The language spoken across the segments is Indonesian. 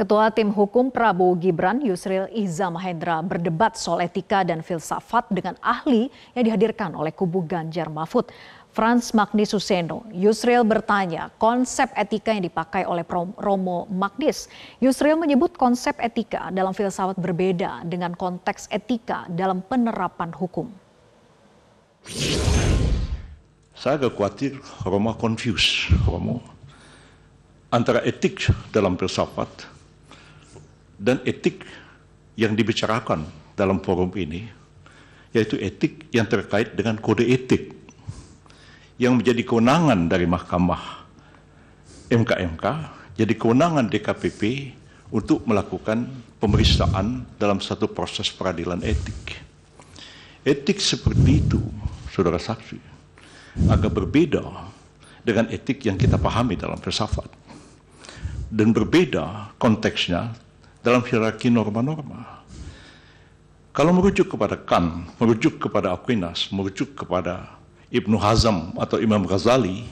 Ketua Tim Hukum Prabowo Gibran Yusril Iza Mahendra berdebat soal etika dan filsafat dengan ahli yang dihadirkan oleh kubu Ganjar Mahfud. Franz Magni Suseno, Yusril bertanya konsep etika yang dipakai oleh Romo Magnis. Yusril menyebut konsep etika dalam filsafat berbeda dengan konteks etika dalam penerapan hukum. Saya agak khawatir Romo confuse, Romo antara etik dalam filsafat dan etik yang dibicarakan dalam forum ini, yaitu etik yang terkait dengan kode etik yang menjadi kewenangan dari Mahkamah MKMK, jadi kewenangan DKPP untuk melakukan pemeriksaan dalam satu proses peradilan etik. Etik seperti itu, saudara saksi, agak berbeda dengan etik yang kita pahami dalam filsafat. Dan berbeda konteksnya dalam hierarki norma-norma. Kalau merujuk kepada Kant, merujuk kepada Aquinas, merujuk kepada Ibnu Hazm atau Imam Ghazali,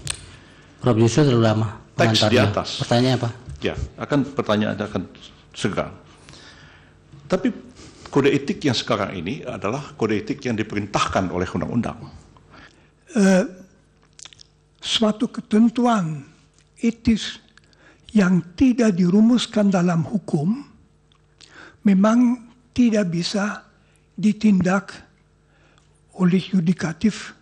Prof. Yusuf terlalu lama. Teks di atas. Pertanyaan apa? Ya, akan pertanyaan akan segera. Tapi kode etik yang sekarang ini adalah kode etik yang diperintahkan oleh undang-undang. Uh, suatu ketentuan etis yang tidak dirumuskan dalam hukum memang tidak bisa ditindak oleh yudikatif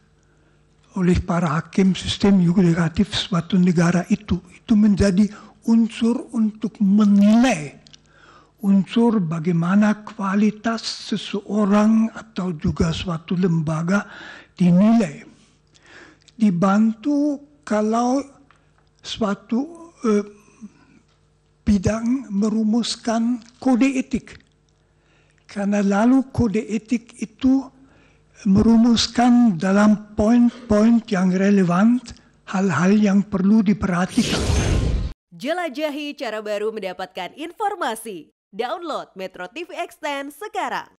oleh para hakim sistem yudikatif suatu negara itu. Itu menjadi unsur untuk menilai unsur bagaimana kualitas seseorang atau juga suatu lembaga dinilai. Dibantu kalau suatu eh, bidang merumuskan kode etik. Karena lalu kode etik itu merumuskan dalam poin-poin yang relevan hal-hal yang perlu diperhatikan. Jelajahi cara baru mendapatkan informasi. Download Metro TV Extend sekarang.